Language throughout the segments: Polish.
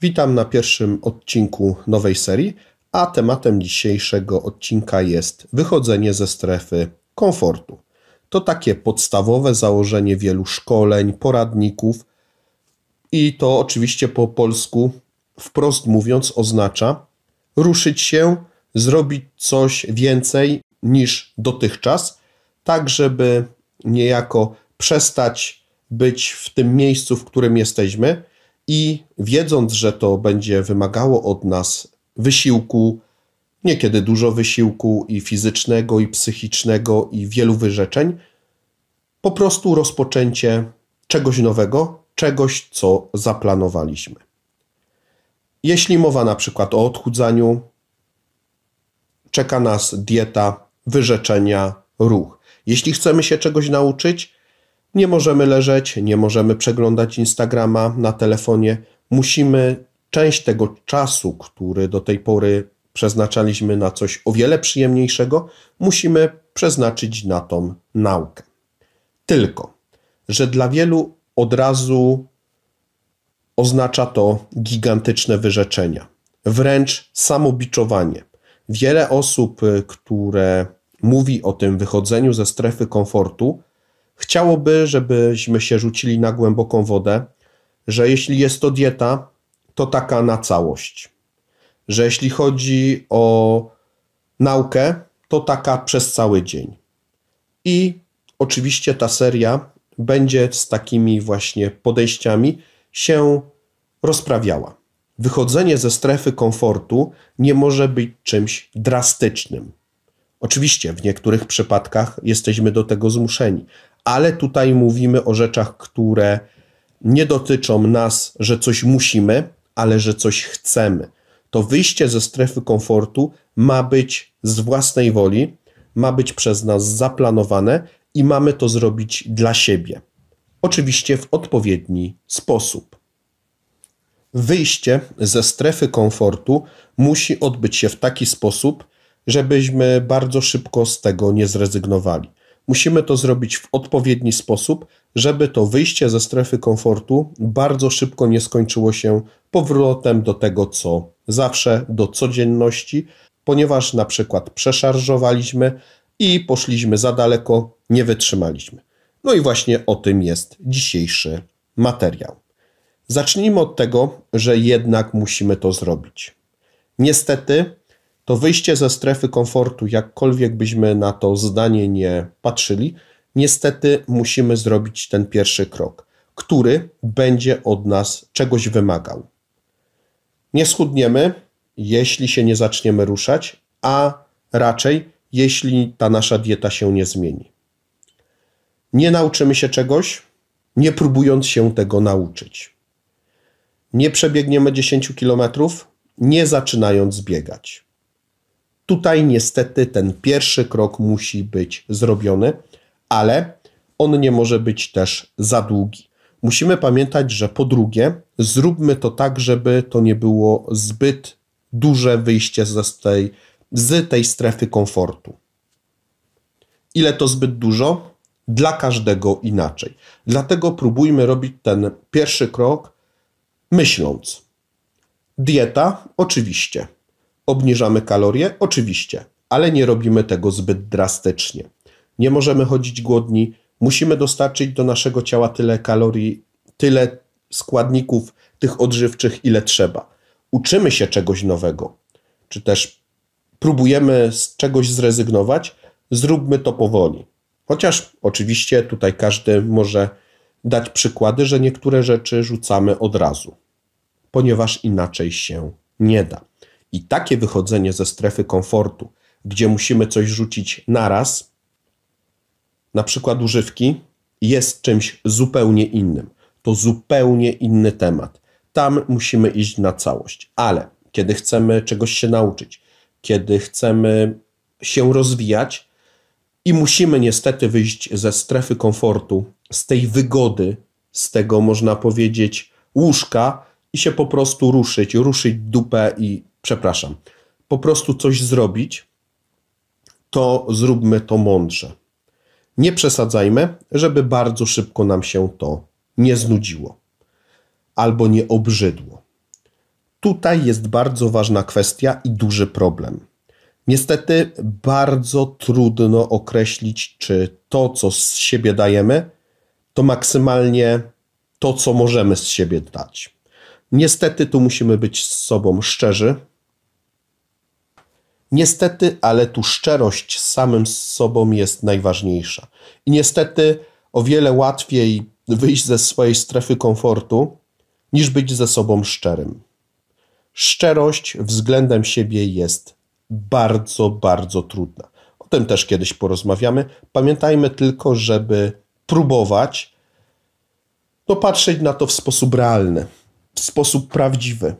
Witam na pierwszym odcinku nowej serii, a tematem dzisiejszego odcinka jest wychodzenie ze strefy komfortu. To takie podstawowe założenie wielu szkoleń, poradników i to oczywiście po polsku, wprost mówiąc, oznacza ruszyć się, zrobić coś więcej niż dotychczas, tak żeby niejako przestać być w tym miejscu, w którym jesteśmy i wiedząc, że to będzie wymagało od nas wysiłku, niekiedy dużo wysiłku i fizycznego, i psychicznego, i wielu wyrzeczeń, po prostu rozpoczęcie czegoś nowego, czegoś, co zaplanowaliśmy. Jeśli mowa na przykład o odchudzaniu, czeka nas dieta, wyrzeczenia, ruch. Jeśli chcemy się czegoś nauczyć, nie możemy leżeć, nie możemy przeglądać Instagrama na telefonie. Musimy część tego czasu, który do tej pory przeznaczaliśmy na coś o wiele przyjemniejszego, musimy przeznaczyć na tą naukę. Tylko, że dla wielu od razu oznacza to gigantyczne wyrzeczenia, wręcz samobiczowanie. Wiele osób, które mówi o tym wychodzeniu ze strefy komfortu, chciałoby, żebyśmy się rzucili na głęboką wodę, że jeśli jest to dieta, to taka na całość. Że jeśli chodzi o naukę, to taka przez cały dzień. I oczywiście ta seria będzie z takimi właśnie podejściami się rozprawiała. Wychodzenie ze strefy komfortu nie może być czymś drastycznym. Oczywiście w niektórych przypadkach jesteśmy do tego zmuszeni, ale tutaj mówimy o rzeczach, które nie dotyczą nas, że coś musimy, ale że coś chcemy. To wyjście ze strefy komfortu ma być z własnej woli, ma być przez nas zaplanowane i mamy to zrobić dla siebie. Oczywiście w odpowiedni sposób. Wyjście ze strefy komfortu musi odbyć się w taki sposób, żebyśmy bardzo szybko z tego nie zrezygnowali. Musimy to zrobić w odpowiedni sposób, żeby to wyjście ze strefy komfortu bardzo szybko nie skończyło się powrotem do tego, co zawsze, do codzienności, ponieważ na przykład przeszarżowaliśmy i poszliśmy za daleko, nie wytrzymaliśmy. No i właśnie o tym jest dzisiejszy materiał. Zacznijmy od tego, że jednak musimy to zrobić. Niestety, to wyjście ze strefy komfortu, jakkolwiek byśmy na to zdanie nie patrzyli, niestety musimy zrobić ten pierwszy krok, który będzie od nas czegoś wymagał. Nie schudniemy, jeśli się nie zaczniemy ruszać, a raczej jeśli ta nasza dieta się nie zmieni. Nie nauczymy się czegoś, nie próbując się tego nauczyć. Nie przebiegniemy 10 kilometrów, nie zaczynając biegać. Tutaj niestety ten pierwszy krok musi być zrobiony, ale on nie może być też za długi. Musimy pamiętać, że po drugie, zróbmy to tak, żeby to nie było zbyt duże wyjście z tej, z tej strefy komfortu. Ile to zbyt dużo? Dla każdego inaczej. Dlatego próbujmy robić ten pierwszy krok myśląc. Dieta, oczywiście. Obniżamy kalorie? Oczywiście, ale nie robimy tego zbyt drastycznie. Nie możemy chodzić głodni, musimy dostarczyć do naszego ciała tyle kalorii, tyle składników tych odżywczych, ile trzeba. Uczymy się czegoś nowego, czy też próbujemy z czegoś zrezygnować, zróbmy to powoli. Chociaż oczywiście tutaj każdy może dać przykłady, że niektóre rzeczy rzucamy od razu, ponieważ inaczej się nie da. I takie wychodzenie ze strefy komfortu, gdzie musimy coś rzucić naraz, na przykład używki, jest czymś zupełnie innym. To zupełnie inny temat. Tam musimy iść na całość. Ale kiedy chcemy czegoś się nauczyć, kiedy chcemy się rozwijać i musimy niestety wyjść ze strefy komfortu, z tej wygody, z tego można powiedzieć łóżka i się po prostu ruszyć, ruszyć dupę i przepraszam, po prostu coś zrobić, to zróbmy to mądrze. Nie przesadzajmy, żeby bardzo szybko nam się to nie znudziło albo nie obrzydło. Tutaj jest bardzo ważna kwestia i duży problem. Niestety bardzo trudno określić, czy to, co z siebie dajemy, to maksymalnie to, co możemy z siebie dać. Niestety tu musimy być z sobą szczerzy. Niestety, ale tu szczerość z samym z sobą jest najważniejsza. I niestety o wiele łatwiej wyjść ze swojej strefy komfortu, niż być ze sobą szczerym. Szczerość względem siebie jest bardzo, bardzo trudna. O tym też kiedyś porozmawiamy. Pamiętajmy tylko, żeby próbować no, patrzeć na to w sposób realny, w sposób prawdziwy.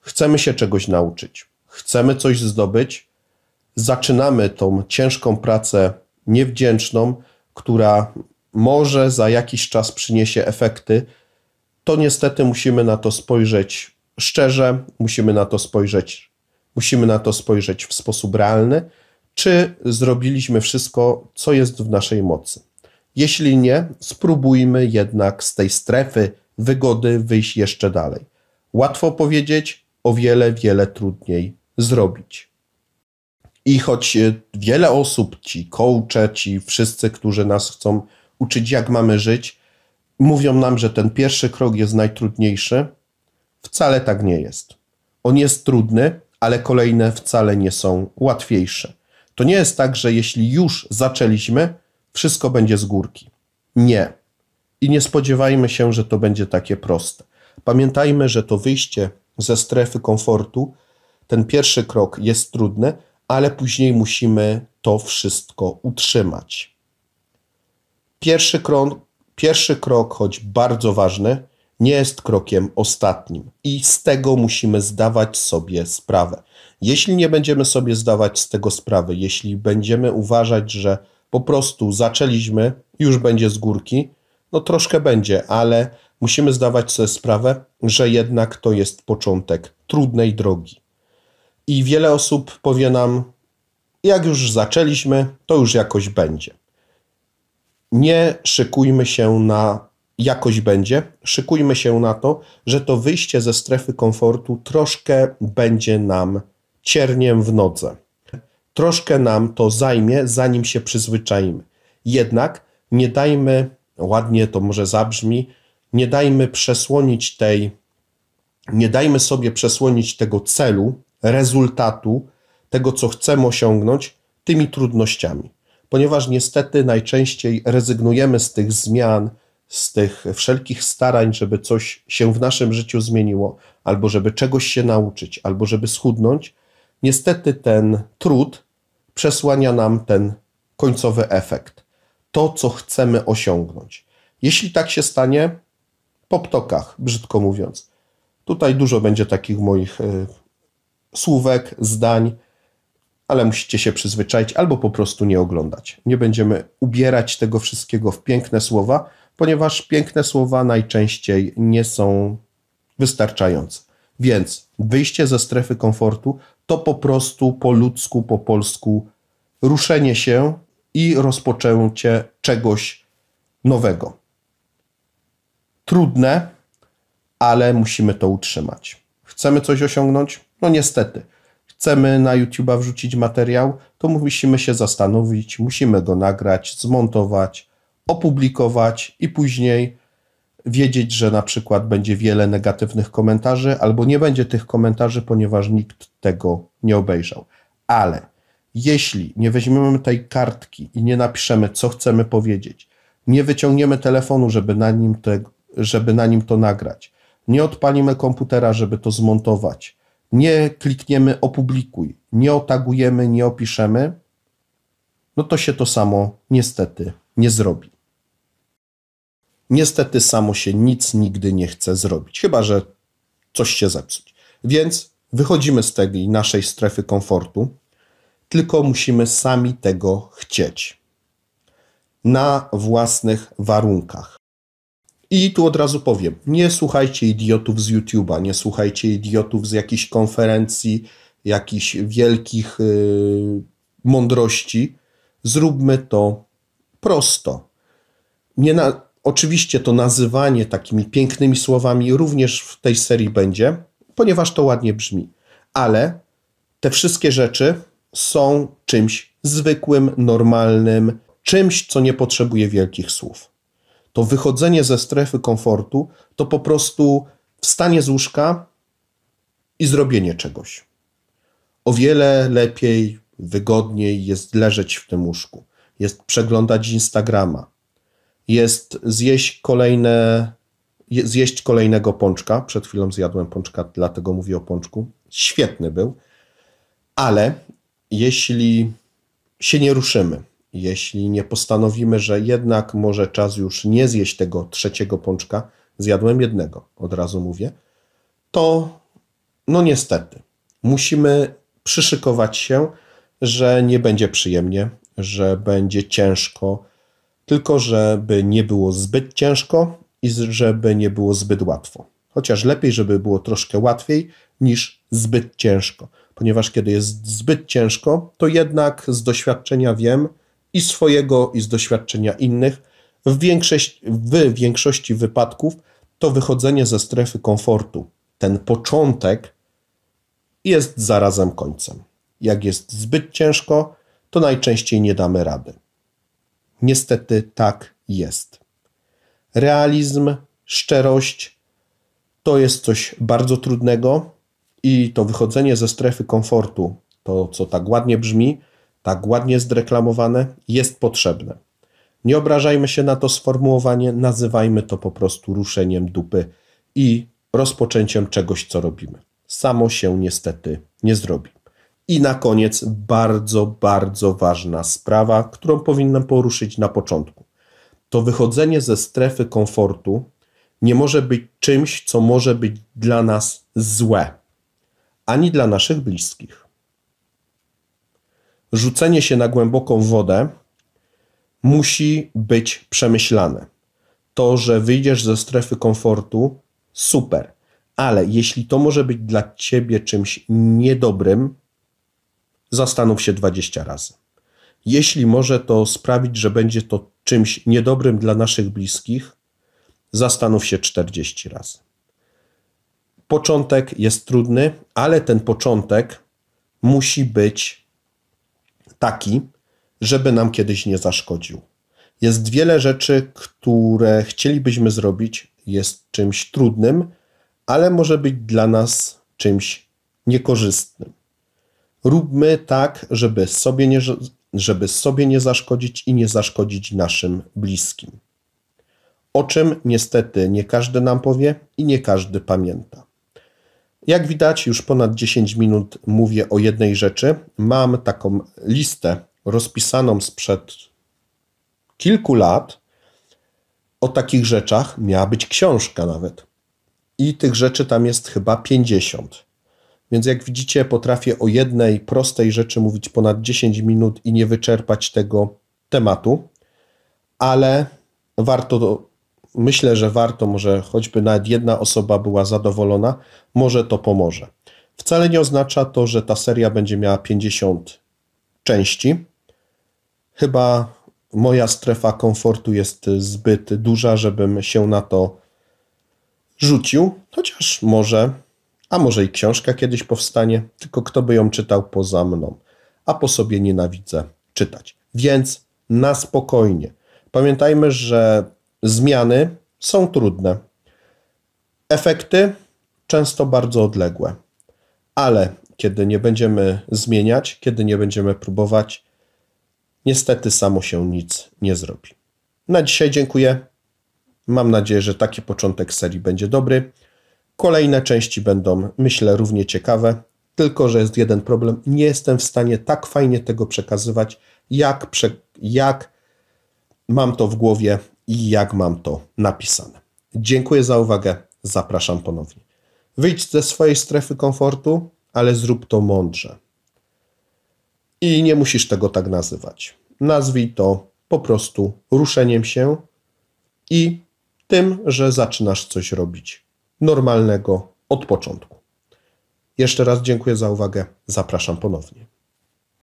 Chcemy się czegoś nauczyć, chcemy coś zdobyć, zaczynamy tą ciężką pracę niewdzięczną, która może za jakiś czas przyniesie efekty, to niestety musimy na to spojrzeć szczerze, musimy na to spojrzeć, musimy na to spojrzeć w sposób realny, czy zrobiliśmy wszystko, co jest w naszej mocy. Jeśli nie, spróbujmy jednak z tej strefy wygody wyjść jeszcze dalej. Łatwo powiedzieć, o wiele, wiele trudniej zrobić. I choć wiele osób, ci coache, ci wszyscy, którzy nas chcą uczyć, jak mamy żyć, mówią nam, że ten pierwszy krok jest najtrudniejszy, wcale tak nie jest. On jest trudny, ale kolejne wcale nie są łatwiejsze. To nie jest tak, że jeśli już zaczęliśmy, wszystko będzie z górki. Nie. I nie spodziewajmy się, że to będzie takie proste. Pamiętajmy, że to wyjście ze strefy komfortu, ten pierwszy krok jest trudny, ale później musimy to wszystko utrzymać. Pierwszy krok, pierwszy krok, choć bardzo ważny, nie jest krokiem ostatnim i z tego musimy zdawać sobie sprawę. Jeśli nie będziemy sobie zdawać z tego sprawy, jeśli będziemy uważać, że po prostu zaczęliśmy, już będzie z górki, no troszkę będzie, ale musimy zdawać sobie sprawę, że jednak to jest początek trudnej drogi. I wiele osób powie nam, jak już zaczęliśmy, to już jakoś będzie. Nie szykujmy się na jakoś będzie, szykujmy się na to, że to wyjście ze strefy komfortu troszkę będzie nam cierniem w nodze. Troszkę nam to zajmie, zanim się przyzwyczaimy. Jednak nie dajmy, ładnie to może zabrzmi, nie dajmy przesłonić tej, nie dajmy sobie przesłonić tego celu, rezultatu, tego co chcemy osiągnąć, tymi trudnościami. Ponieważ niestety najczęściej rezygnujemy z tych zmian, z tych wszelkich starań, żeby coś się w naszym życiu zmieniło, albo żeby czegoś się nauczyć, albo żeby schudnąć, niestety ten trud przesłania nam ten końcowy efekt. To, co chcemy osiągnąć. Jeśli tak się stanie, po ptokach, brzydko mówiąc. Tutaj dużo będzie takich moich y, słówek, zdań, ale musicie się przyzwyczaić albo po prostu nie oglądać. Nie będziemy ubierać tego wszystkiego w piękne słowa, ponieważ piękne słowa najczęściej nie są wystarczające. Więc wyjście ze strefy komfortu to po prostu po ludzku, po polsku ruszenie się i rozpoczęcie czegoś nowego. Trudne, ale musimy to utrzymać. Chcemy coś osiągnąć? No niestety. Chcemy na YouTube'a wrzucić materiał, to musimy się zastanowić, musimy go nagrać, zmontować, opublikować i później wiedzieć, że na przykład będzie wiele negatywnych komentarzy, albo nie będzie tych komentarzy, ponieważ nikt tego nie obejrzał. Ale jeśli nie weźmiemy tej kartki i nie napiszemy, co chcemy powiedzieć, nie wyciągniemy telefonu, żeby na nim, te, żeby na nim to nagrać, nie odpalimy komputera, żeby to zmontować, nie klikniemy opublikuj, nie otagujemy, nie opiszemy, no to się to samo niestety nie zrobi. Niestety samo się nic nigdy nie chce zrobić, chyba że coś się zepsuć. Więc wychodzimy z tej naszej strefy komfortu, tylko musimy sami tego chcieć. Na własnych warunkach. I tu od razu powiem, nie słuchajcie idiotów z YouTube'a, nie słuchajcie idiotów z jakichś konferencji, jakichś wielkich yy, mądrości. Zróbmy to prosto. Nie na, Oczywiście to nazywanie takimi pięknymi słowami również w tej serii będzie. ponieważ to ładnie brzmi. Ale te wszystkie rzeczy są czymś zwykłym, normalnym, czymś, co nie potrzebuje wielkich słów. To wychodzenie ze strefy komfortu to po prostu wstanie z łóżka i zrobienie czegoś. O wiele lepiej, wygodniej jest leżeć w tym łóżku, jest przeglądać Instagrama, jest zjeść kolejne, zjeść kolejnego pączka. Przed chwilą zjadłem pączka, dlatego mówię o pączku. Świetny był, ale jeśli się nie ruszymy, jeśli nie postanowimy, że jednak może czas już nie zjeść tego trzeciego pączka, zjadłem jednego, od razu mówię, to no niestety musimy przyszykować się, że nie będzie przyjemnie, że będzie ciężko, tylko żeby nie było zbyt ciężko i żeby nie było zbyt łatwo. Chociaż lepiej, żeby było troszkę łatwiej niż zbyt ciężko, ponieważ kiedy jest zbyt ciężko, to jednak z doświadczenia wiem i swojego, i z doświadczenia innych, w, większość, w większości wypadków to wychodzenie ze strefy komfortu, ten początek jest zarazem końcem. Jak jest zbyt ciężko, to najczęściej nie damy rady. Niestety tak jest. Realizm, szczerość to jest coś bardzo trudnego i to wychodzenie ze strefy komfortu, to co tak ładnie brzmi, tak ładnie zdreklamowane, jest potrzebne. Nie obrażajmy się na to sformułowanie, nazywajmy to po prostu ruszeniem dupy i rozpoczęciem czegoś, co robimy. Samo się niestety nie zrobi. I na koniec bardzo, bardzo ważna sprawa, którą powinnam poruszyć na początku. To wychodzenie ze strefy komfortu nie może być czymś, co może być dla nas złe, ani dla naszych bliskich. Rzucenie się na głęboką wodę musi być przemyślane. To, że wyjdziesz ze strefy komfortu, super, ale jeśli to może być dla ciebie czymś niedobrym, zastanów się 20 razy. Jeśli może to sprawić, że będzie to czymś niedobrym dla naszych bliskich, zastanów się 40 razy. Początek jest trudny, ale ten początek musi być taki, żeby nam kiedyś nie zaszkodził. Jest wiele rzeczy, które chcielibyśmy zrobić, jest czymś trudnym, ale może być dla nas czymś niekorzystnym. Róbmy tak, żeby sobie nie, żeby sobie nie zaszkodzić i nie zaszkodzić naszym bliskim. O czym niestety nie każdy nam powie i nie każdy pamięta. Jak widać, już ponad 10 minut mówię o jednej rzeczy. Mam taką listę rozpisaną sprzed kilku lat o takich rzeczach. Miała być książka nawet. I tych rzeczy tam jest chyba 50. Więc jak widzicie, potrafię o jednej prostej rzeczy mówić ponad 10 minut i nie wyczerpać tego tematu, ale warto, myślę, że warto, może choćby nawet jedna osoba była zadowolona, może to pomoże. Wcale nie oznacza to, że ta seria będzie miała 50 części. Chyba moja strefa komfortu jest zbyt duża, żebym się na to rzucił, chociaż może a może i książka kiedyś powstanie, tylko kto by ją czytał poza mną, a po sobie nienawidzę czytać. Więc na spokojnie. Pamiętajmy, że zmiany są trudne. Efekty często bardzo odległe, ale kiedy nie będziemy zmieniać, kiedy nie będziemy próbować, niestety samo się nic nie zrobi. Na dzisiaj dziękuję. Mam nadzieję, że taki początek serii będzie dobry. Kolejne części będą, myślę, równie ciekawe, tylko że jest jeden problem. Nie jestem w stanie tak fajnie tego przekazywać, jak, prze, jak mam to w głowie i jak mam to napisane. Dziękuję za uwagę. Zapraszam ponownie. Wyjdź ze swojej strefy komfortu, ale zrób to mądrze. I nie musisz tego tak nazywać. Nazwij to po prostu ruszeniem się i tym, że zaczynasz coś robić normalnego od początku. Jeszcze raz dziękuję za uwagę. Zapraszam ponownie.